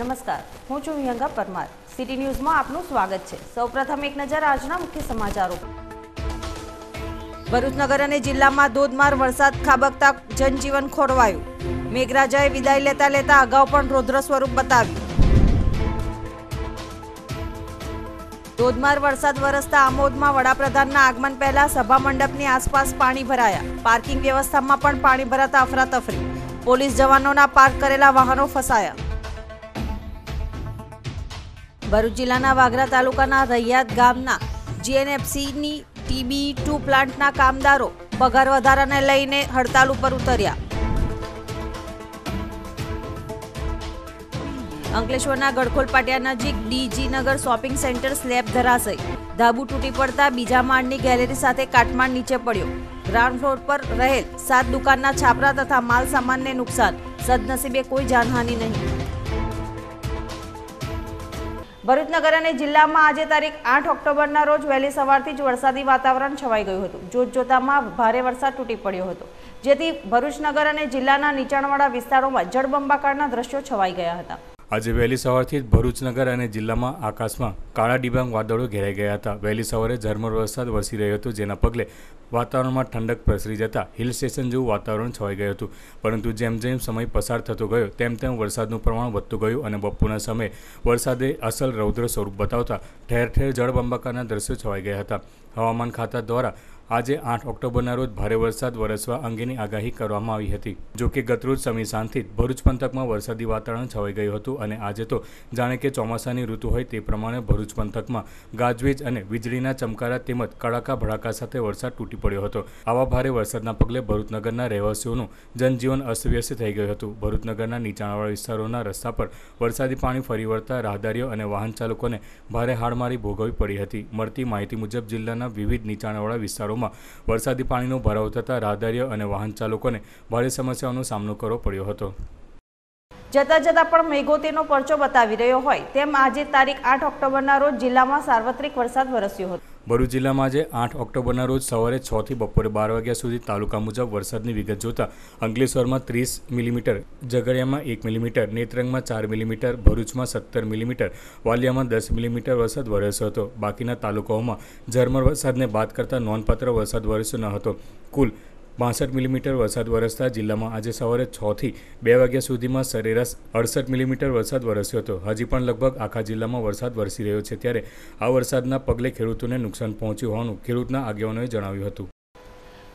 નમસ્કાર. હું છું વિહંગા પરમાર. સિટી ન્યૂઝમાં આપનું સ્વાગત છે. સૌપ્રથમ એક નજર આજના મુખ્ય સમાચારો ભરૂચનગર ભરૂચ નગર અને જિલ્લામાં ધોધમાર વરસાદ ખાબકતા જનજીવન ખોરવાયું. મેઘરાજાએ વિદાય લેતા લેતા અગાઉ પણ રૌદ્ર સ્વરૂપ બતાવ્યું. ધોધમાર વરસાદ વરસતા આમોદમાં વડાપ્રધાનના આગમન પહેલા સભા મંડપની આસપાસ પાણી ભરાયા. પાર્કિંગ વ્યવસ્થામાં પણ પાણી ભરાતા અફરાતફરી. પોલીસ જવાનોના પાર્ક કરેલા વાહનો ફસાયા. ભરૂચ જિલ્લાના વાગરા તાલુકાના રૈયાદ ગામના જીએનએફસીની ટીબી ટુ પ્લાન્ટના કામદારો પગાર વધારાને લઈને હડતાલ ઉપર ઉતર્યા. અંકલેશ્વરના ગડખોલ પાટિયા નજીક DG Nagar shopping centre slab ધરાશય. ધાબુ તૂટી પડતા બીજા માળની ગેલેરી સાથે કાટમાળ નીચે પડ્યો. ગ્રાઉન્ડ ફ્લોર પર રહેલ સાત દુકાનના છાપરા તથા માલ સામાનને નુકસાન. સદનસીબે કોઈ જાનહાનિ નહીં. ભરૂચ નગર અને જિલ્લામાં આજે તારીખ આઠ ઓક્ટોબરના રોજ વહેલી સવારથી જ વરસાદી વાતાવરણ છવાઈ ગયું હતું. જોતજોતામાં ભારે વરસાદ તૂટી પડ્યો હતો. જેથી ભરૂચ નગર અને જિલ્લાના નીચાણવાળા વિસ્તારોમાં જળબંબાકારના દ્રશ્યો છવાઈ ગયા હતા. આજે વહેલી સવારથી જ ભરૂચ નગર અને જિલ્લામાં આકાશમાં કાળા ડિબાંગ વાદળો ઘેરાઈ ગયા હતા. વહેલી સવારે ઝરમર વરસાદ વરસી રહ્યો હતો, જેના પગલે વાતાવરણમાં ઠંડક પ્રસરી જતા હિલ સ્ટેશન જેવું વાતાવરણ છવાઈ ગયું હતું. પરંતુ જેમ જેમ સમય પસાર થતો ગયો, તેમ તેમ વરસાદનું પ્રમાણ વધતું ગયું અને બપોરના સમયે વરસાદે અસલ રૌદ્ર સ્વરૂપ બતાવતા ઠેર ઠેર જળબંબાકારના દ્રશ્યો છવાઈ ગયા હતા. હવામાન ખાતા દ્વારા આજે આઠ ઓક્ટોબરના રોજ ભારે વરસાદ વરસવા અંગેની આગાહી કરવામાં આવી હતી. જો કે ગતરોજ સમી સાંજથી ભરૂચ પંથકમાં વરસાદી વાતાવરણ છવાઈ ગયું હતું અને આજે તો જાણે કે ચોમાસાની ઋતુ હોય તે પ્રમાણે ભરૂચ પંથકમાં ગાજવીજ અને વીજળીના ચમકારા તેમજ કડાકા ભડાકા સાથે વરસાદ તૂટી પડ્યો હતો. આવા ભારે વરસાદના પગલે ભરૂચનગરના રહેવાસીઓનું જનજીવન અસ્તવ્યસ્ત થઈ ગયું હતું. ભરૂચનગરના નીચાણવાળા વિસ્તારોના રસ્તા પર વરસાદી પાણી ફરી વળતા રાહદારીઓ અને વાહન ચાલકોને ભારે હાડમારી ભોગવવી પડી હતી. મળતી માહિતી મુજબ જિલ્લાના વિવિધ નીચાણવાળા વિસ્તારોમાં વરસાદી પાણીનો ભરાવ થતાં રાહદારીઓ અને વાહન ચાલકોને ભારે સમસ્યાઓનો સામનો કરવો પડ્યો હતો. જતા જતા પણ મેઘો તેનો પરચો બતાવી રહ્યો હોય, તેમ આજે તારીખ આઠ ઓક્ટોબરના રોજ જિલ્લામાં સાર્વત્રિક વરસાદ વરસ્યો હતો. ભરૂચ જિલ્લામાં આજે આઠ ઓક્ટોબરના રોજ સવારે છથી બપોરે બાર વાગ્યા સુધી તાલુકા મુજબ વરસાદની વિગત જોતા અંકલેશ્વરમાં ત્રીસ મિલીમીટર, ઝઘડિયામાં એક મિલીમીટર, નેત્રંગમાં ચાર મિલીમીટર, ભરૂચમાં સત્તર મિલીમીટર, વાલિયામાં દસ મિલીમીટર વરસાદ વરસ્યો હતો. બાકીના તાલુકાઓમાં ઝરમર વરસાદને બાદ કરતાં નોંધપાત્ર વરસાદ વરસ્યો ન હતો. કુલ બાસઠ મિલીમીટર વરસાદ વરસતા જિલ્લામાં આજે સવારે છથી બે વાગ્યા સુધીમાં સરેરાશ અડસઠ મિલીમીટર વરસાદ વરસ્યો હતો. હજી પણ લગભગ આખા જિલ્લામાં વરસાદ વરસી રહ્યો છે ત્યારે આ વરસાદના પગલે ખેડૂતોને નુકસાન પહોંચ્યું હોવાનું ખેડૂતના આગેવાનોએ જણાવ્યું હતું.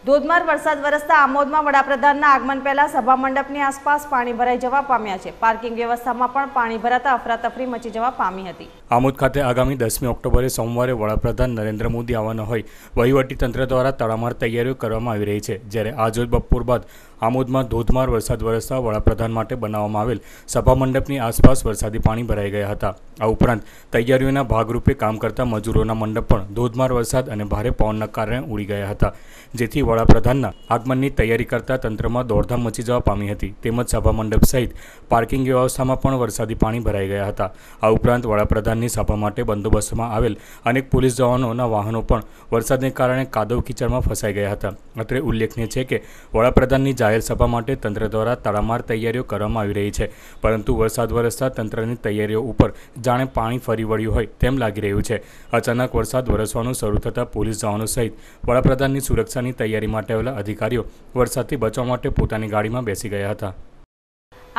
ધોધમાર વરસાદ વરસતા આમોદમાં વડાપ્રધાનના આગમન પહેલા સભા મંડપની આસપાસ પાણી ભરાઈ જવા પામ્યા છે. પાર્કિંગ વ્યવસ્થામાં પણ પાણી ભરાતા અફરાતફરી મચી જવા પામી હતી. આમોદ ખાતે આગામી દસમી ઓક્ટોબરે સોમવારે વડાપ્રધાન નરેન્દ્ર મોદી આવવાના હોય. વહીવટીતંત્ર દ્વારા તડામાર તૈયારીઓ કરવામાં આવી રહી છે, જ્યારે આજોજ બપોર બાદ આમોદમાં ધોધમાર વરસાદ વરસતા વડાપ્રધાન માટે બનાવવામાં આવેલ સભામંડપની આસપાસ વરસાદી પાણી ભરાઈ ગયા હતા. આ ઉપરાંત તૈયારીઓના ભાગરૂપે કામ કરતા મજૂરોના મંડપ પણ ધોધમાર વરસાદ અને ભારે પવનના કારણે ઉડી ગયા હતા, જેથી વડાપ્રધાનના આગમનની તૈયારી કરતા તંત્રમાં દોડધામ મચી જવા પામી હતી. તેમજ સભામંડપ સહિત પાર્કિંગ વ્યવસ્થામાં પણ વરસાદી પાણી ભરાઈ ગયા હતા. આ ઉપરાંત વડાપ્રધાનની સભા માટે બંદોબસ્તમાં આવેલ અનેક પોલીસ જવાનોના વાહનો પણ વરસાદને કારણે કાદવ કીચડમાં ફસાઈ ગયા હતા. અત્રે ઉલ્લેખનીય છે કે વડાપ્રધાનની જાહેર સભા માટે તંત્ર દ્વારા તડામાર તૈયારીઓ કરવામાં આવી રહી છે. પરંતુ વરસાદ વરસતા તંત્રની તૈયારીઓ ઉપર જાણે પાણી ફરી વળ્યું હોય તેમ લાગી રહ્યું છે. અચાનક વરસાદ વરસવાનું શરૂ થતાં પોલીસ જવાનો સહિત વડાપ્રધાનની સુરક્ષાની તૈયારી માટે આવેલા અધિકારીઓ વરસાદથી બચવા માટે પોતાની ગાડીમાં બેસી ગયા હતા.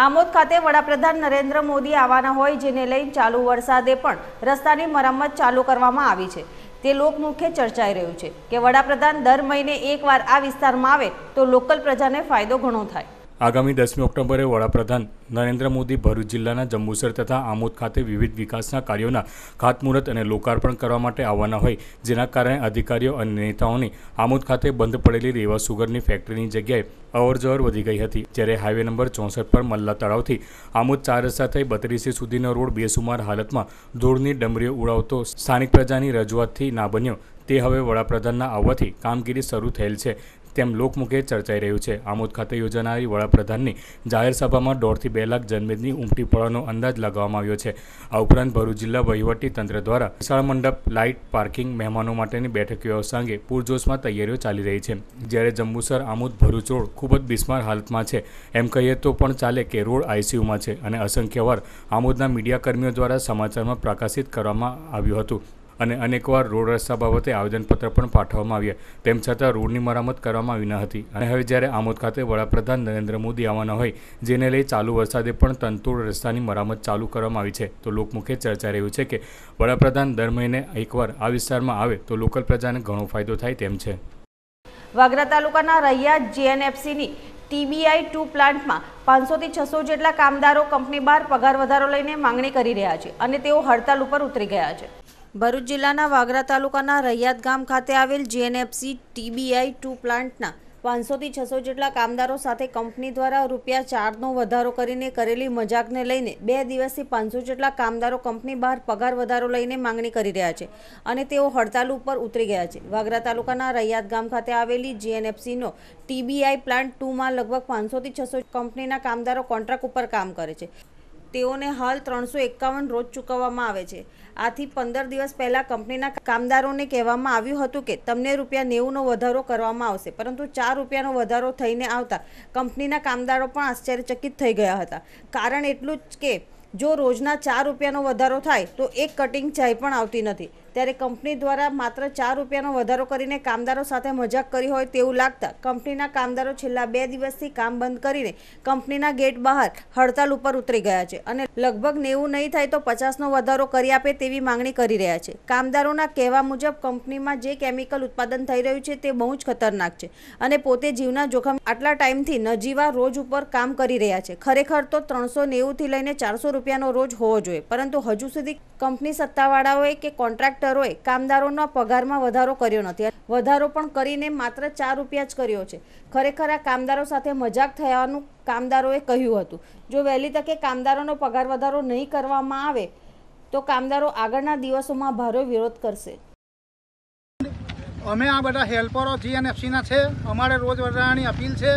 આમોદ ખાતે વડાપ્રધાન નરેન્દ્ર મોદી આવવાના હોય, જેને લઈને ચાલુ વરસાદે પણ રસ્તાની મરમ્મત ચાલુ કરવામાં આવી છે. તે લોકમુખે ચર્ચાઈ રહ્યું છે કે વડાપ્રધાન દર મહિને એકવાર આ વિસ્તારમાં આવે તો લોકલ પ્રજાને ફાયદો ઘણો થાય. આગામી દસમી ઓક્ટોબરે વડાપ્રધાન નરેન્દ્ર મોદી ભરૂચ જિલ્લાના જંબુસર તથા આમોદ ખાતે વિવિધ વિકાસના કાર્યોના ખાતમુહૂર્ત અને લોકાર્પણ કરવા માટે આવવાના હોય, જેના કારણે અધિકારીઓ અને નેતાઓની આમોદ ખાતે બંધ પડેલી રેવા સુગરની ફેક્ટરીની જગ્યાએ અવરજવર વધી ગઈ હતી. જ્યારે હાઈવે નંબર ચોસઠ પર મલ્લા તળાવથી આમોદ ચાર રસ્તા થઈ બત્રીસી સુધીનો રોડ બેસુમાર હાલતમાં ધૂળની ડમરીઓ ઉડાવતો સ્થાનિક પ્રજાની રજૂઆતથી ના બન્યો. તે હવે વડાપ્રધાનના આવવાથી કામગીરી શરૂ થયેલ છે. તેમ લોકમુખે ચર્ચાઈ રહ્યું છે. આમોદ ખાતે યોજાનારી વડાપ્રધાનની જાહેર સભામાં દોઢથી બે લાખ જનમેદની ઉમટી પડવાનો અંદાજ લગાવવામાં આવ્યો છે. આ ઉપરાંત ભરૂચ જિલ્લા વહીવટી તંત્ર દ્વારા વિશાળ મંડપ, લાઇટ, પાર્કિંગ, મહેમાનો માટેની બેઠક વ્યવસ્થા અંગે પૂરજોશમાં તૈયારીઓ ચાલી રહી છે. જ્યારે જંબુસર, આમોદ, ભરૂચ રોડ ખૂબ જ બિસ્માર હાલતમાં છે. એમ કહીએ તો પણ ચાલે કે રોડ આઈસીયુમાં છે અને અસંખ્યવાર આમોદના મીડિયાકર્મીઓ દ્વારા સમાચારમાં પ્રકાશિત કરવામાં આવ્યું હતું. અને અનેકવાર રોડ રસ્તા બાબતે આવેદનપત્ર પણ પાઠવવામાં આવ્યા. તેમ છતાં રોડની મરામત કરવામાં આવી ન હતી. અને હવે જ્યારે આમોદ ખાતે વડાપ્રધાન નરેન્દ્ર મોદી આવવાના હોય, જેને લઈ ચાલુ વરસાદે પણ તંતુર રસ્તાની મરામત ચાલુ કરવામાં આવી છે, તો લોકમુખે ચર્ચા રહ્યું છે કે વડાપ્રધાન દર મહિને એકવાર આ વિસ્તારમાં આવે, તો લોકલ પ્રજાને ઘણો ફાયદો થાય તેમ છે. વાગરા તાલુકાના રૈયા જીએનએફસીની ટીબીઆઈ ટુ પ્લાન્ટમાં પાંચસોથી છસો જેટલા કામદારો કંપની બહાર પગાર વધારો લઈને માંગણી કરી રહ્યા છે અને તેઓ હડતાલ ઉપર ઉતરી ગયા છે. ભરૂચ જિલ્લાના વાગરા તાલુકાના રૈયાત ગામ ખાતે આવેલ જીએનએફસી ટીબીઆઈ ટુ પ્લાન્ટના પાંચસોથી છસો જેટલા કામદારો સાથે કંપની દ્વારા રૂપિયા ચારનો વધારો કરીને કરેલી મજાકને લઈને બે દિવસથી પાંચસો જેટલા કામદારો કંપની બહાર પગાર વધારો લઈને માંગણી કરી રહ્યા છે અને તેઓ હડતાલ ઉપર ઉતરી ગયા છે. વાગરા તાલુકાના રૈયાત ગામ ખાતે આવેલી જીએનએફસીનો ટીબીઆઈ પ્લાન્ટ ટુમાં લગભગ પાંચસોથી છસો કંપનીના કામદારો કોન્ટ્રાક્ટ ઉપર કામ કરે છે. તેઓને હાલ ત્રણસો એકાવન રોજ ચૂકવવામાં આવે છે. આથી પંદર દિવસ પહેલાં કંપનીના કામદારોને કહેવામાં આવ્યું હતું કે તમને રૂપિયા નેવુંનો વધારો કરવામાં આવશે, પરંતુ ચાર રૂપિયાનો વધારો થઈને આવતા કંપનીના કામદારો પણ આશ્ચર્યચકિત થઈ ગયા હતા. કારણ એટલું જ કે જો રોજના ચાર રૂપિયાનો વધારો થાય તો એક કટિંગ ચાય પણ આવતી નથી. ત્યારે કંપની દ્વારા માત્ર ચાર રૂપિયાનો વધારો કરીને કામદારો સાથે મજાક કરી હોય તેવું લાગતા કંપનીના કામદારો છેલ્લા બે દિવસથી કામ બંધ કરીને કંપનીના ગેટ બહાર હડતાલ ઉપર ઉતરી ગયા છે અને લગભગ નેવું નહીં થાય તો પચાસનો વધારો કરી આપે તેવી માંગણી કરી રહ્યા છે. કામદારોના કહેવા મુજબ કંપનીમાં જે કેમિકલ ઉત્પાદન થઈ રહ્યું છે તે બહુ જ ખતરનાક છે અને પોતે જીવના જોખમ આટલા ટાઈમથી નજીવા રોજ ઉપર કામ કરી રહ્યા છે. ખરેખર તો ત્રણસો નેવુંથી લઈને ચારસો રૂપિયાનો રોજ હોવો જોઈએ, પરંતુ હજુ સુધી કંપની સત્તાવાળાઓએ કે કોન્ટ્રાક્ટરોએ કામદારોના પગારમાં વધારો કર્યો નથી. વધારો પણ કરીને માત્ર ચાર રૂપિયા જ કર્યો છે. ખરેખર આ કામદારો સાથે મજાક થયાનું કામદારોએ કહ્યું હતું. જો વહેલી તકે કામદારોનો પગાર વધારો નહીં કરવામાં આવે, તો કામદારો આગળના દિવસોમાં ભારે વિરોધ કરશે. અમે આ બધા હેલ્પરો જીએનએફસીના છે. અમારે રોજ વધારાની અપીલ છે.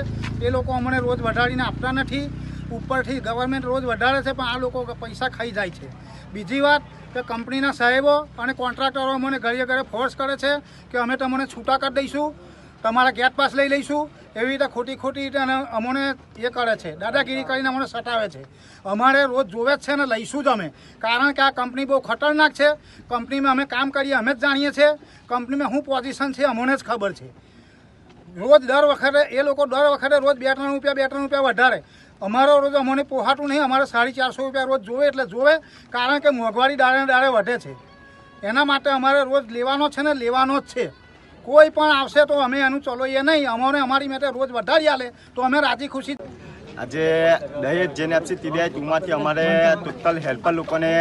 એ લોકો અમને રોજ વધારીને આપતા નથી. ઉપરથી ગવર્મેન્ટ રોજ વધારે છે, પણ આ લોકો પૈસા ખાઈ જાય છે. બીજી વાત કે કંપનીના સાહેબો અને કોન્ટ્રાક્ટરો અમને ઘરે ઘરે ફોર્સ કરે છે કે અમે તમને છૂટા કરી દઈશું, તમારા ગેટ પાસ લઈ લઈશું, એવી રીતે ખોટી ખોટી રીતે અમને એ કરે છે. દાદાગીરી કરીને અમને સટાવે છે. અમારે રોજ જોવે જ છે ને લઈશું જ અમે. કારણ કે આ કંપની બહુ ખતરનાક છે. કંપનીમાં અમે કામ કરીએ, અમે જ જાણીએ છીએ. કંપનીમાં શું પોઝિશન છે અમને જ ખબર છે. રોજ દર વખતે, એ લોકો દર વખતે રોજ બે ત્રણ રૂપિયા, બે ત્રણ રૂપિયા વધારે. અમારો રોજ અમને પોહાતું નહીં, અમારે સાડી ચારસો રૂપિયા રોજ જોવે, એટલે જોવે, કારણ કે મોંઘવારી ડાળે ડાળે વધે છે. એના માટે અમારે રોજ લેવાનો છે ને લેવાનો જ છે. કોઈ પણ આવશે તો અમે એનું ચલોઈએ નહીં. અમારે અમારી માટે રોજ વધારી આલે, તો અમે રાજી ખુશી. આજે દહેજ જેનેફસી ટીડીઆઈ ઉમાંથી અમારે ટોટલ હેલ્પર લોકોને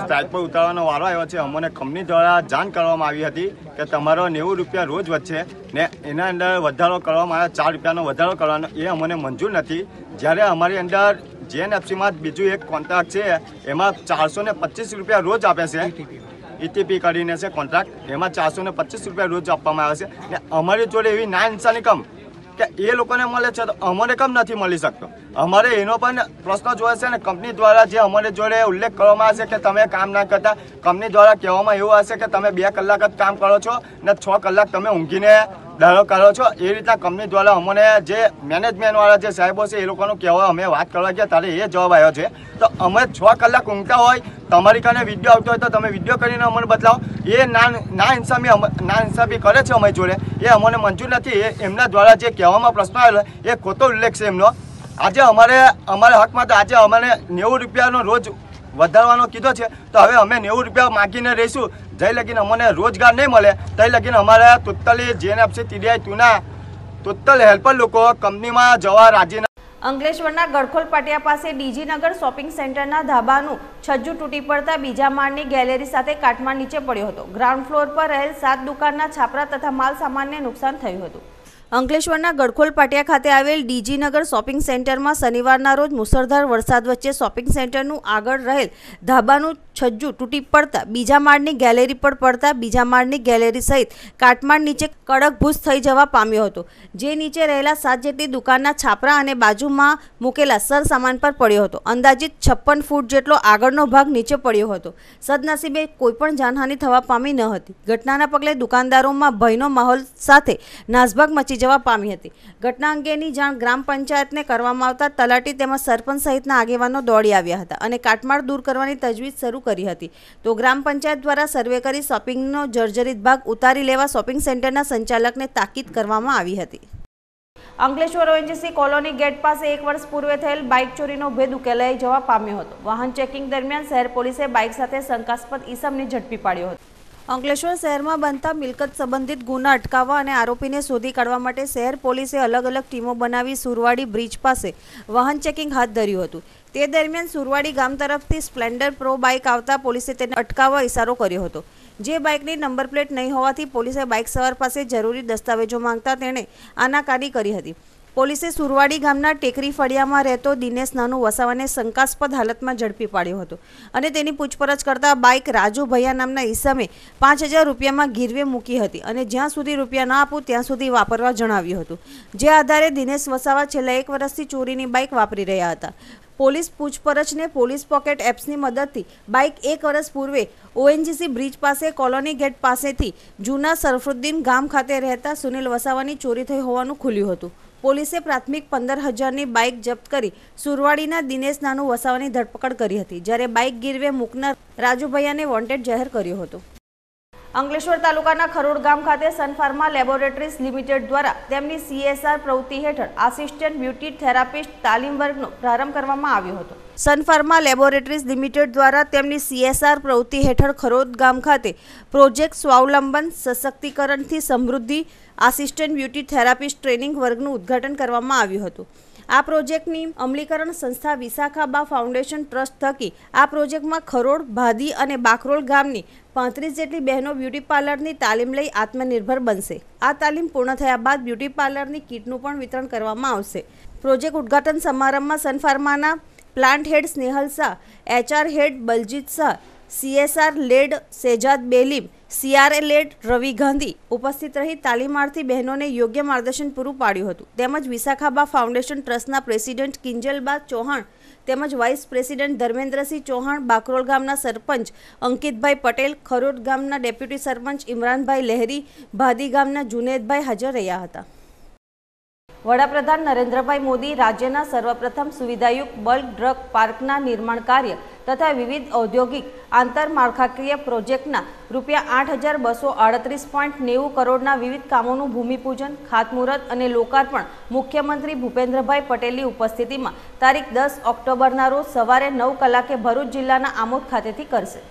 સ્ટ્રાઇક પર ઉતારવાનો વારો આવ્યો છે. અમને કંપની દ્વારા જાણ કરવામાં આવી હતી કે તમારો નેવું રૂપિયા રોજ વધશે ને એના અંદર વધારો કરવામાં આવ્યો, ચાર રૂપિયાનો વધારો કરવાનો, એ અમને મંજૂર નથી. જ્યારે અમારી અંદર જેએનએફસીમાં બીજું એક કોન્ટ્રાક્ટ છે એમાં ચારસો ને પચીસ રૂપિયા રોજ આપે છે. ઇટીપી કરીને છે કોન્ટ્રાક્ટ એમાં ચારસો ને પચીસ રૂપિયા રોજ આપવામાં આવે છે. ને અમારી જોડે એવી ના ઇન્સાની કમ કે એ લોકોને મળે છે તો અમને કેમ નથી મળી શકતો. અમારે એનો પણ પ્રશ્ન જોયો છે ને કંપની દ્વારા જે અમારી જોડે ઉલ્લેખ કરવામાં આવે છે કે તમે કામ ના કરતા કંપની દ્વારા કહેવામાં એવું હશે કે તમે બે કલાક જ કામ કરો છો ને છ કલાક તમે ઊંઘીને દાડો કરો છો, એ રીતના કંપની દ્વારા અમને જે મેનેજમેન્ટવાળા જે સાહેબો છે, એ લોકોનું કહેવા અમે વાત કરવા ગયા, ત્યારે એ જવાબ આવ્યો છે. તો અમે છ કલાક ઊંઘતા હોય, તમારી કાને વીડિયો આવતો હોય, તો તમે વીડિયો કરીને અમને બદલાવો એ ના ના ઇન્સાફી ના ઇન્સાફી કરે છે અમારી જોડે. એ અમને મંજૂર નથી. એ એમના દ્વારા જે કહેવામાં પ્રશ્ન આવેલો, એ ખોટો ઉલ્લેખ છે એમનો. આજે અમારે, અમારા હકમાં તો આજે અમારે નેવું રૂપિયાનો રોજ વધારવાનો કીધો છે, તો હવે અમે નેવું રૂપિયા માગીને રહીશું. જઈ લગીને અમને રોજગાર નહીં મળે. તઈ લગીને અમારે તુત્તલી જેએનએફસી ટીડીઆઈ તુના તુત્તલ હેલ્પર લોકો કંપનીમાં જવા રાજીના અંકલેશ્વરના ગડખોલ પાટિયા પાસે ડીજીનગર શોપિંગ સેન્ટરના ધાબાનું છજ્જુ તૂટી પડતા બીજા માળની ગેલેરી સાથે કાટમાળ નીચે પડ્યો હતો. ગ્રાઉન્ડ ફ્લોર પર રહેલ સાત દુકાનના છાપરા તથા માલ સામાનને નુકસાન થયું હતું. અંકલેશ્વરના ગડખોલ પાટિયા ખાતે આવેલ ડીજીનગર શોપિંગ સેન્ટરમાં શનિવારના રોજ મુસળધાર વરસાદ વચ્ચે શોપિંગ સેન્ટરનું આગળ રહેલ ધાબાનું છજ્જુ તૂટી પડતા બીજા માળની ગેલેરી પર પડતા બીજા માળની ગેલેરી સહિત કાટમાળ નીચે કડક ભૂસ થઈ જવા પામ્યો હતો. જે નીચે રહેલા સાત જેટલી દુકાનના છાપરા અને બાજુમાં મૂકેલા સર સામાન પર પડ્યો હતો. અંદાજિત છપ્પન ફૂટ જેટલો આગળનો ભાગ નીચે પડ્યો હતો. સદનસીબે કોઈપણ જાનહાનિ થવા પામી ન હતી. ઘટનાના પગલે દુકાનદારોમાં ભયનો માહોલ સાથે નાસભાગ મચી જવા પામી હતી. ઘટના અંગેની જાણ ગ્રામ પંચાયતને કરવામાં આવતા તલાટી તેમજ સરપંચ સહિતના આગેવાનો દોડી આવ્યા હતા અને કાટમાળ દૂર કરવાની તજવીજ શરૂ કરી હતી. તો ગ્રામ પંચાયત દ્વારા સર્વે કરી શોપિંગનો જર્જરિત ભાગ ઉતારી લેવા શોપિંગ સેન્ટરના સંચાલકને તાકીદ કરવામાં આવી હતી. અંકલેશ્વર ઓએનજીસી કોલોની ગેટ પાસે એક વર્ષ પૂર્વે થયેલ બાઇક ચોરીનો ભેદ ઉકેલાઈ જવા પામ્યો હતો. વાહન ચેકિંગ દરમિયાન શહેર પોલીસે બાઇક સાથે શંકાસ્પદ ઈસમને ઝડપી પાડ્યો હતો. અંકલેશ્વર શહેરમાં બનતા મિલકત સંબંધિત ગુના અટકાવવા અને આરોપીને શોધી કાઢવા માટે શહેર પોલીસે અલગ અલગ ટીમો બનાવી સુરવાડી બ્રિજ પાસે વાહન ચેકિંગ હાથ ધર્યું હતું. તે દરમિયાન સુરવાડી ગામ તરફથી સ્પ્લેન્ડર પ્રો બાઇક આવતા પોલીસે તેને અટકાવવા ઇશારો કર્યો હતો. જે બાઇકની નંબર પ્લેટ નહીં હોવાથી પોલીસે બાઇક સવાર પાસે જરૂરી દસ્તાવેજો માંગતા તેણે આનાકાની કરી હતી. પોલીસે સુરવાડી ગામના ટેકરી ફળિયામાં રહેતો દિનેશ નાનુ વસાવાને શંકાસ્પદ હાલતમાં ઝડપી પાડ્યો હતો અને તેની પૂછપરછ કરતા બાઇક રાજુ ભૈયા નામના ઈસમે પાંચ હજાર રૂપિયામાં ગીરવે મૂકી હતી અને જ્યાં સુધી રૂપિયા ન આપું ત્યાં સુધી વાપરવા જણાવ્યું હતું. જે આધારે દિનેશ વસાવા છેલ્લા એક વર્ષથી ચોરીની બાઇક વાપરી રહ્યા હતા. પોલીસ પૂછપરછને પોલીસ પોકેટ એપ્સની મદદથી બાઇક એક વર્ષ પૂર્વે ઓએનજીસી બ્રિજ પાસે કોલોની ગેટ પાસેથી જૂના સરફરુદ્દીન ગામ ખાતે રહેતા સુનિલ વસાવાની ચોરી થઈ હોવાનું ખુલ્યું હતું. પોલીસે પ્રાથમિક પંદર હજારની બાઇક જપ્ત કરી સુરવાડીના દિનેશ નાનુ વસાવાની ધરપકડ કરી હતી, જ્યારે બાઇક ગીરવે મૂકનાર રાજુભૈયાને વોન્ટેડ જાહેર કર્યો હતો. અંકલેશ્વર તાલુકાના ખરોડ ગામ ખાતે સનફાર્મા લેબોરેટરીઝ લિમિટેડ દ્વારા તેમની સીએસઆર પ્રવૃત્તિ હેઠળ આસિસ્ટન્ટ બ્યુટી થેરાપિસ્ટ તાલીમ વર્ગનો પ્રારંભ કરવામાં આવ્યો હતો. સનફાર્મા લેબોરેટરીઝ લિમિટેડ દ્વારા તેમની સીએસઆર પ્રવૃત્તિ હેઠળ ખરોદ ગામ ખાતે પ્રોજેક્ટ સ્વાવલંબન, સશક્તિકરણથી સમૃદ્ધિ આસિસ્ટન્ટ બ્યુટી થેરાપિસ્ટ ટ્રેનિંગ વર્ગનું ઉદ્ઘાટન કરવામાં આવ્યું હતું. આ પ્રોજેક્ટની અમલીકરણ સંસ્થા વિશાખાબા ફાઉન્ડેશન ટ્રસ્ટ થકી આ પ્રોજેક્ટમાં ખરોડ, ભાદી અને બાકરોલ ગામની પાંત્રીસ જેટલી બહેનો બ્યુટી પાર્લરની તાલીમ લઈ આત્મનિર્ભર બનશે. આ તાલીમ પૂર્ણ થયા બાદ બ્યુટી પાર્લરની કીટનું પણ વિતરણ કરવામાં આવશે. પ્રોજેક્ટ ઉદ્ઘાટન સમારંભમાં સનફાર્માના plant head Snehal Shah, HR head Baljit Shah CSR lead Sejad Belim CRA lead Ravi Gandhi ઉપસ્થિત રહી તાલીમાર્થી બહેનોને યોગ્ય માર્ગદર્શન પૂરું પાડ્યું હતું. તેમજ વિશાખાબા ફાઉન્ડેશન ટ્રસ્ટના પ્રેસિડેન્ટ કિંજલબા ચૌહાણ તેમજ વાઇસ પ્રેસિડેન્ટ ધર્મેન્દ્રસિંહ ચૌહાણ, બાકરોલ ગામના સરપંચ અંકિતભાઈ પટેલ, ખરોડ ગામના ડેપ્યુટી સરપંચ ઇમરાનભાઈ લહેરી, ભાદી ગામના જુનેદભાઈ હાજર રહ્યા હતા. વડાપ્રધાન નરેન્દ્રભાઈ મોદી રાજ્યના સર્વપ્રથમ સુવિધાયુક્ત બલ્ક ડ્રગ પાર્કના નિર્માણ કાર્ય તથા વિવિધ ઔદ્યોગિક આંતરમાળખાકીય પ્રોજેક્ટના રૂપિયા આઠ હજાર બસો આડત્રીસ પોઈન્ટ નેવું કરોડના વિવિધ કામોનું ભૂમિપૂજન, ખાતમુહૂર્ત અને લોકાર્પણ મુખ્યમંત્રી ભૂપેન્દ્રભાઈ પટેલની ઉપસ્થિતિમાં તારીખ દસ ઓક્ટોબરના રોજ સવારે નવ કલાકે ભરૂચ જિલ્લાના આમોદ ખાતેથી કરશે.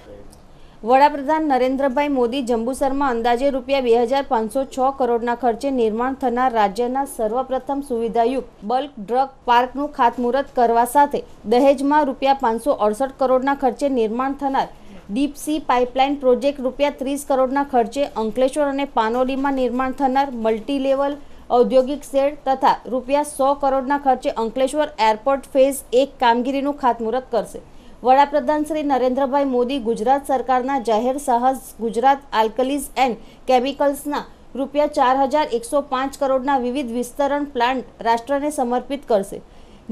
વડાપ્રધાન નરેન્દ્રભાઈ મોદી જંબુસરમાં અંદાજે રૂપિયા બે હજાર પાંચસો છ કરોડના ખર્ચે નિર્માણ થનાર રાજ્યના સર્વપ્રથમ સુવિધાયુક્ત બલ્ક ડ્રગ પાર્કનું ખાતમુહૂર્ત કરવા સાથે દહેજમાં રૂપિયા પાંચસો અડસઠ કરોડના ખર્ચે નિર્માણ થનાર ડીપ સી પાઇપલાઇન પ્રોજેક્ટ રૂપિયા ત્રીસ કરોડના ખર્ચે અંકલેશ્વર અને પાનોલીમાં નિર્માણ થનાર મલ્ટીલેવલ ઔદ્યોગિક શેડ તથા રૂપિયા સો કરોડના ખર્ચે અંકલેશ્વર એરપોર્ટ ફેઝ એક કામગીરીનું ખાતમુહૂર્ત કરશે. વડાપ્રધાન શ્રી નરેન્દ્રભાઈ મોદી ગુજરાત સરકારના જાહેર સાહસ, ગુજરાત આલ્કલીઝ એન્ડ કેમિકલ્સના રૂપિયા ચાર હજાર એકસો પાંચ કરોડના વિવિધ વિસ્તરણ પ્લાન્ટ રાષ્ટ્રને સમર્પિત કરશે.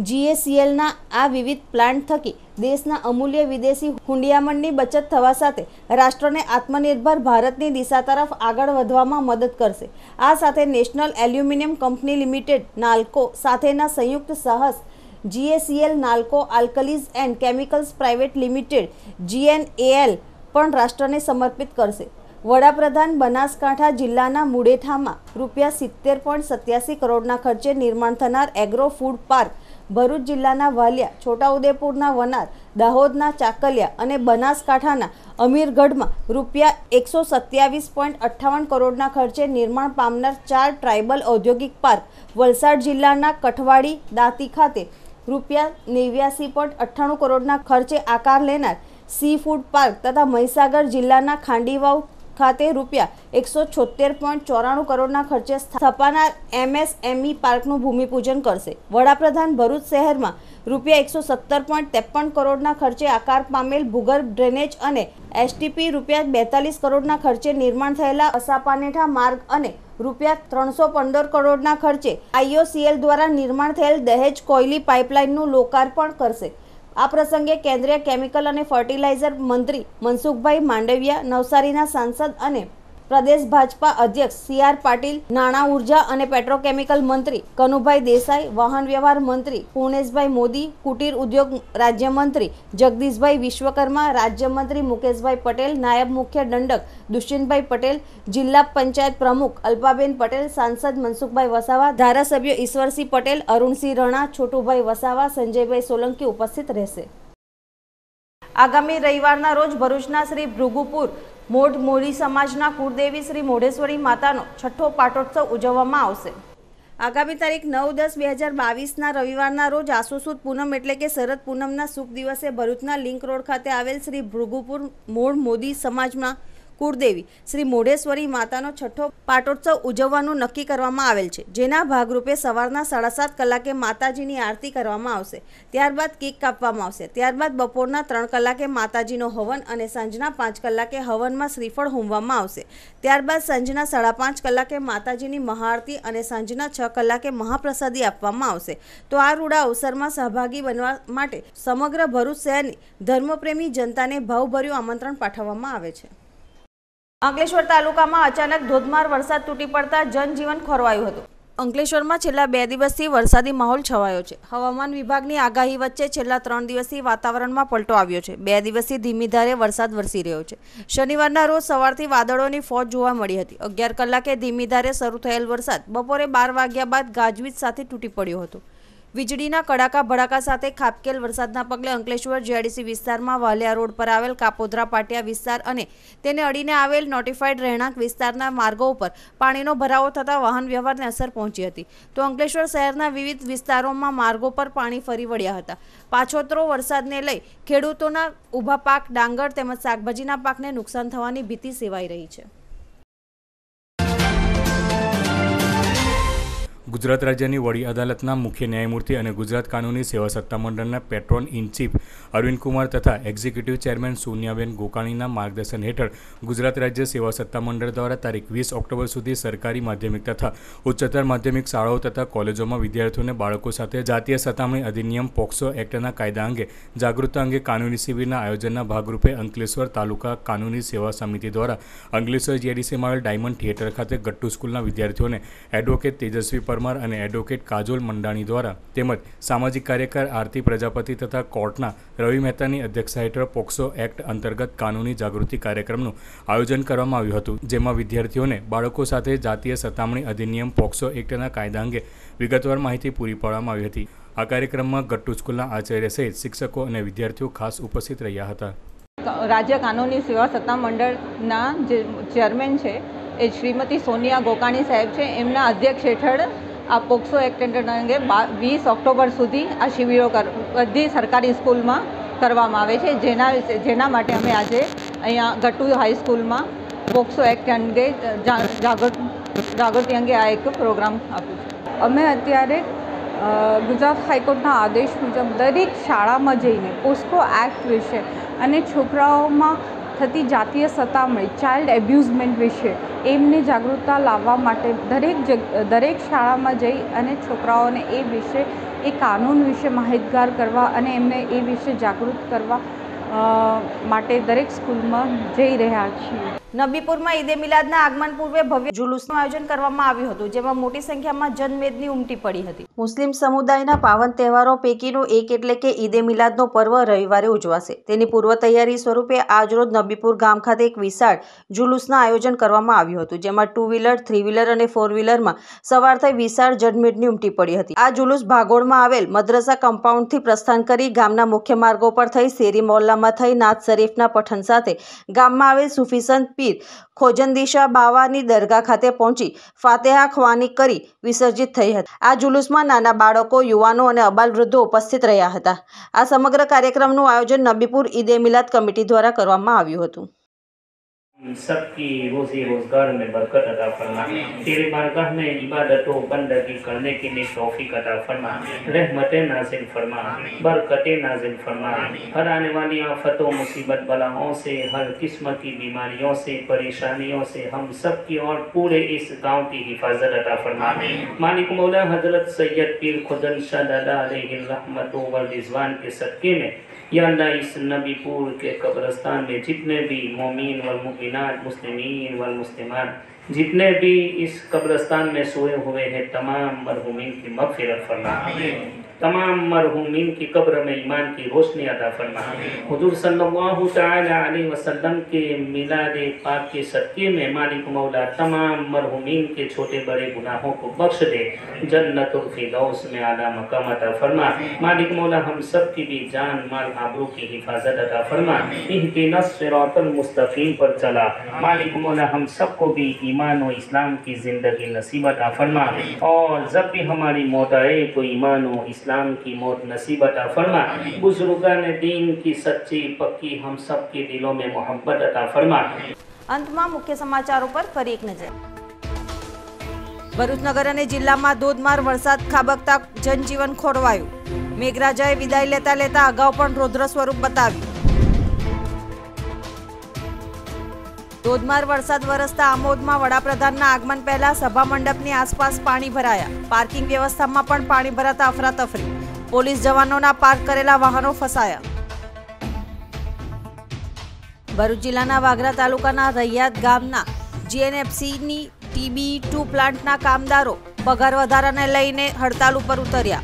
જીએસીએલના આ વિવિધ પ્લાન્ટ થકી દેશના અમૂલ્ય વિદેશી હુંડિયામણની બચત થવા સાથે રાષ્ટ્રને આત્મનિર્ભર ભારતની દિશા તરફ આગળ વધવામાં મદદ કરશે. આ સાથે national aluminium company limited, Nalco સાથેના સંયુક્ત સાહસ GACL Nalco, alkalies and chemicals private limited, GNAL, પણ રાષ્ટ્રને સમર્પિત કરશે. વડાપ્રધાન બનાસકાંઠા જિલ્લાના મુડેઠામાં રૂપિયા સિત્તેર પોઈન્ટ સત્યાસી કરોડના ખર્ચે નિર્માણ થનાર એગ્રો ફૂડ પાર્ક, ભરૂચ જિલ્લાના વાલિયા, છોટાઉદેપુરના વનાર, દાહોદના ચાકલિયા અને બનાસકાંઠાના અમીરગઢમાં રૂપિયા એકસો સત્યાવીસ પોઈન્ટ અઠ્ઠાવન કરોડના ખર્ચે નિર્માણ પામનાર ચાર ટ્રાઇબલ ઔદ્યોગિક પાર્ક, વલસાડ જિલ્લાના કઠવાડી દાંતી ખાતે રૂપિયા નેવ્યાસી પોઈન્ટ અઠ્ઠાણું કરોડના ખર્ચે આકાર લેનાર સી ફૂડ પાર્ક તથા મહીસાગર જિલ્લાના ખાંડીવાવ ખાતે રૂપિયા એકસો છોતેર પોઈન્ટ ચોરાણું કરોડના ખર્ચે સ્થપાનાર એમએસએમઈ પાર્કનું ભૂમિપૂજન કરશે. વડાપ્રધાન ભરૂચ શહેરમાં રૂપિયા એકસો સત્તર પોઈન્ટ ત્રેપન કરોડના ખર્ચે આકાર પામેલ ભૂગર્ભ ડ્રેનેજ અને એસટીપી રૂપિયા બેતાલીસ કરોડના ખર્ચે નિર્માણ થયેલા અસાપાનેઠા માર્ગ અને રૂપિયા ત્રણસો પંદર કરોડના ખર્ચે આઈઓસીએલ દ્વારા નિર્માણ થયેલ દહેજ કોયલી પાઇપલાઇનનું લોકાર્પણ કરશે. આ પ્રસંગે કેન્દ્રીય કેમિકલ અને ફર્ટિલાઇઝર મંત્રી મનસુખભાઈ માંડવિયા, નવસારીના સાંસદ અને પ્રદેશ ભાજપા અધ્યક્ષ સી આર પાટીલ, નાણાં ઊર્જા અને પેટ્રોકેમિકલ મંત્રી કનુભાઈ દેસાઈ, વાહન વ્યવહાર મંત્રી પૂર્ણેશભાઈ મોદી, કુટીર ઉદ્યોગ રાજ્યમંત્રી જગદીશભાઈ વિશ્વકર્મા, રાજ્યમંત્રી મુકેશભાઈ પટેલ, નાયબ મુખ્ય દંડક દુષ્યંતભાઈ પટેલ, જિલ્લા પંચાયત પ્રમુખ અલ્પાબેન પટેલ, સાંસદ મનસુખભાઈ વસાવા, ધારાસભ્ય ઈશ્વરસિંહ પટેલ, અરુણસિંહ રણા, છોટુભાઈ વસાવા, સંજયભાઈ સોલંકી ઉપસ્થિત રહેશે. આગામી રવિવારના રોજ ભરૂચના શ્રી ભૃગુપુર મોઢ મોરી સમાજના કુળદેવી શ્રી મોઢેશ્વરી માતાનો છઠ્ઠો પાટોત્સવ ઉજવવામાં આવશે. આગામી તારીખ નવ દસ બે હજાર બાવીસના રવિવારના રોજ આસુસુદ પૂનમ એટલે કે શરદ પૂનમના શુભ દિવસે ભરૂચના લિંક રોડ ખાતે આવેલ શ્રી ભૃગુપુર મોઢ મોદી સમાજમાં કુળદેવી. શ્રી મોઢેશ્વરી માતાનો છઠ્ઠો પાટોત્સવ ઉજવવાનું નક્કી કરવામાં આવેલ છે, જેના ભાગરૂપે સવારના સાડા સાત કલાકે માતાજીની આરતી કરવામાં આવશે. ત્યારબાદ કેક કાપવામાં આવશે. ત્યારબાદ બપોરના ત્રણ કલાકે માતાજીનો હવન અને સાંજના પાંચ કલાકે હવનમાં શ્રીફળ હોમવામાં આવશે. ત્યારબાદ સાંજના સાડા પાંચ કલાકે માતાજીની મહાઆરતી અને સાંજના છ કલાકે મહાપ્રસાદી આપવામાં આવશે. તો આ રૂડા અવસરમાં સહભાગી બનવા માટે સમગ્ર ભરૂચ શહેરની ધર્મપ્રેમી જનતાને ભાવભર્યું આમંત્રણ પાઠવવામાં આવે છે. અંકલેશ્વર તાલુકામાં અચાનક ધોધમાર વરસાદ તૂટી પડતા જનજીવન ખોરવાયું હતું. અંકલેશ્વરમાં છેલ્લા બે દિવસથી વરસાદી માહોલ છવાયો છે. હવામાન વિભાગની આગાહી વચ્ચે છેલ્લા ત્રણ દિવસથી વાતાવરણમાં પલટો આવ્યો છે. બે દિવસથી ધીમી ધારે વરસાદ વરસી રહ્યો છે. શનિવારના રોજ સવારથી વાદળોની ફોજ જોવા મળી હતી. અગિયાર કલાકે ધીમી ધારે શરૂ થયેલ વરસાદ બપોરે બાર વાગ્યા બાદ ગાજવીજ સાથે તૂટી પડ્યો હતો. વીજળીના કડાકા ભડાકા સાથે ખાબકેલ વરસાદના પગલે અંકલેશ્વર જીઆઈડીસી વિસ્તારમાં વાલિયા રોડ પર આવેલ કાપોદ્રા પાટિયા વિસ્તાર અને તેને અડીને આવેલ નોટિફાઈડ રહેણાંક વિસ્તારના માર્ગો ઉપર પાણીનો ભરાવો થતાં વાહન વ્યવહારને અસર પહોંચી હતી. તો અંકલેશ્વર શહેરના વિવિધ વિસ્તારોમાં માર્ગો પર પાણી ફરી વળ્યા હતા. પાછોતરો વરસાદને લઈ ખેડૂતોના ઊભા પાક ડાંગર તેમજ શાકભાજીના પાકને નુકસાન થવાની ભીતિ સેવાઈ રહી છે. ગુજરાત રાજ્યની વડી અદાલતના મુખ્ય ન્યાયમૂર્તિ અને ગુજરાત કાનૂની સેવા સત્તામંડળના patron in chief Arvind Kumar તથા એક્ઝિક્યુટિવ ચેરમેન સોનિયાબેન ગોકાણીના માર્ગદર્શન હેઠળ ગુજરાત રાજ્ય સેવા સત્તામંડળ દ્વારા તારીખ વીસ ઓક્ટોબર સુધી સરકારી માધ્યમિક તથા ઉચ્ચતર માધ્યમિક શાળાઓ તથા કોલેજોમાં વિદ્યાર્થીઓને બાળકો સાથે જાતીય સતામણી અધિનિયમ પોક્સો એક્ટના કાયદા અંગે જાગૃતતા અંગે કાનૂની શિબિરના આયોજનના ભાગરૂપે અંકલેશ્વર તાલુકા કાનૂની સેવા સમિતિ દ્વારા અંકલેશ્વર જીઆઈડીસીમાં આવેલ ડાયમંડ થિયેટર ખાતે ગટ્ટુ સ્કૂલના વિદ્યાર્થીઓને એડવોકેટ તેજસ્વી પરમાર અને એડવોકેટ કાજોલ મંડાણી દ્વારા તેમજ સામાજિક કાર્યકર આરતી પ્રજાપતિ તથા કોર્ટના રવિ મહેતાની અધ્યક્ષતા હેઠળ પોક્સો એક્ટ અંતર્ગત કાનૂની જાગૃતિ કાર્યક્રમનું આયોજન કરવામાં આવ્યું હતું, જેમાં વિદ્યાર્થીઓને બાળકો સાથે જાતીય સતામણી અધિનિયમ પોક્સો એક્ટના કાયદા અંગે વિગતવાર માહિતી પૂરી પાડવામાં આવી હતી. આ કાર્યક્રમમાં ગટ્ટુ સ્કૂલના આચાર્ય સહિત શિક્ષકો અને વિદ્યાર્થીઓ ખાસ ઉપસ્થિત રહ્યા હતા. રાજ્ય કાનૂની સેવા સત્તા મંડળના જે ચેરમેન છે એ શ્રીમતી સોનિયા ગોકાણી સાહેબ છે, એમના અધ્યક્ષ હેઠળ આ પોક્સો એક્ટ અંગે વીસ ઓક્ટોબર સુધી આ શિબિરો બધી સરકારી સ્કૂલમાં કરવામાં આવે છે. જેના જેના માટે અમે આજે અહીંયા ગટુ હાઈસ્કૂલમાં પોક્સો એક્ટ અંગે જાગૃતિ અંગે આ એક પ્રોગ્રામ આપ્યો છે. અમે અત્યારે ગુજરાત હાઈકોર્ટના આદેશ મુજબ દરેક શાળામાં જઈને પોસ્કો એક્ટ વિશે અને છોકરાઓમાં થતી જાતીય સતામણી ચાઇલ્ડ એબ્યુઝમેન્ટ વિશે એમને જાગૃતતા લાવવા માટે દરેક જગ, દરેક શાળામાં જઈ અને છોકરાઓને એ વિશે, એ કાનૂન વિશે માહિતગાર કરવા અને એમને એ વિશે જાગૃત કરવા માટે દરેક સ્કૂલમાં જઈ રહ્યા છીએ. નબીપુરમાં ઈદે મિલાદના આગમન પૂર્વે ભવ્ય જુલુસનું આયોજન કરવામાં આવ્યું હતું, જેમાં મોટી સંખ્યામાં જનમેદની ઉમટી પડી હતી. મુસ્લિમ સમુદાયના પાવન તહેવારો પૈકીનો એક એટલે કે ઈદે મિલાદનો પર્વ રવિવારે ઉજવાશે. તેની પૂર્વ તૈયારી સ્વરૂપે આજરોજ નબીપુર ગામ ખાતે એક વિશાળ જુલુસનું આયોજન કરવામાં આવ્યું હતું, જેમાં ટુ વ્હીલર, થ્રી વ્હીલર અને ફોર વ્હીલરમાં સવાર થઈ વિશાળ જનમેદની ઉમટી પડી હતી. આ જુલુસ ભાગોળમાં આવેલ મદ્રસા કમ્પાઉન્ડથી પ્રસ્થાન કરી ગામના મુખ્ય માર્ગો પર થઈ શેરી મોહલ્લામાં થઈ નાથ શરીફના પઠન સાથે ગામમાં આવેલ સુફીસંત પીર ખોજનદિશા બાવાની દરગાહ ખાતે પહોંચી ફાતેહા ખવાની કરી વિસર્જિત થઈ હતી. આ જુલુસમાં નાના બાળકો, યુવાનો અને અબાલ વૃદ્ધો ઉપસ્થિત રહ્યા હતા. આ સમગ્ર કાર્યક્રમનું આયોજન નબીપુર ઈદે મિલાદ કમિટી દ્વારા કરવામાં આવ્યું હતું. सबकी रोजी रोज़गार में बरकत अदा फरमा। तेरे बारगाह में इबादतों बंदगी करने के लिए तौफीक अता फरमा। रहमतें नाजिल फरमा। बरकतें नाजिल फरमा। हर आने वाली आफतों मुसीबत बलाओं से हर किस्म की बीमारियों से परेशानियों से हम सब की और पूरे इस गाँव की हिफाजत अदा फरमा। मालिक मौला हज़रत सैयद पीर खुदन शाह दादा रहमत व रिजवान के सदक़े में या अल्लाह इस नबीपुर के कब्रस्तान में जितने भी मोमिन व मुमिनात, मुस्लिमीन वल मुस्लिमात, जितने भी इस कब्रस्तान में सोए हुए हैं, तमाम मरहूमिन की मगफिरत फरमा। तमाम मरहुमीन की कब्र में ईमान की रोशनी अदा फरमा हुजूर सल्लल्लाहु अलैहि वसल्लम के मिलाद पाक के सदक़े में मालिक मौला तमाम मरहुमीन के छोटे बड़े गुनाहों को बख्श दे, जन्नतुल फिरदौस में आला मकाम अता फरमा। मालिक मौला हम सब की भी जान, माल, आबरू की हिफाजत अता फरमा। इहदिनस सिरातल मुस्तकीम पर चला। मालिक मौला हम सबको भी ईमान और इस्लाम की ज़िंदगी नसीब अता फरमा। और जब भी हमारी मौत आए तो ईमान और इस्लाम की मौत नसीब अता फरमा बुजुर्गान दीन की सच्ची पक्की हम सब के दिलों में मोहब्बत अता फरमा અંતમાં મુખ્ય સમાચારો પર ફરી એક નજર ભરૂચ નગર અને જિલ્લામાં ધોધમાર વરસાદ ખાબકતા જનજીવન ખોરવાયું મેઘરાજાએ વિદાય લેતા લેતા અગાઉ પણ રૌદ્ર સ્વરૂપ બતાવ્યું ધોધમાર વરસાદ વરસતા આમોદમાં વડાપ્રધાનના આગમન પહેલા સભા મંડપની આસપાસ પાણી ભરાયા. પાર્કિંગ વ્યવસ્થામાં પણ પાણી ભરાતા અફરાતફરી. પોલીસ જવાનોના પાર્ક કરેલા વાહનો ફસાયા. ભરૂચ જિલ્લાના વાગરા તાલુકાના રૈયાદ ગામના જીએનએફસીની ટીબી ટુ પ્લાન્ટના કામદારો પગાર વધારાને લઈને હડતાલ ઉપર ઉતર્યા.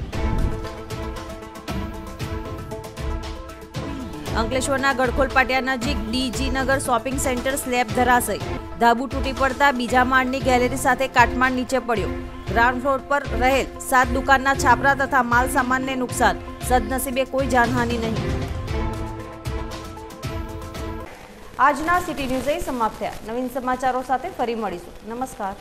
અંકલેશ્વરના ગડખોલ પાટિયા નજીક DG Nagar shopping centre slab ધરાશય. ધાબુ તૂટી પડતા બીજા માળની ગેલેરી સાથે કાટમાળ નીચે પડ્યો. ગ્રાઉન્ડ ફ્લોર પર રહેલ સાત દુકાનના છાપરા તથા માલ સામાનને નુકસાન. સદનસીબે કોઈ જાનહાનિ નહીં. આજના સિટી ન્યૂઝ સમાપ્ત થયા. નવીન સમાચારો સાથે ફરી મળીશું. નમસ્કાર.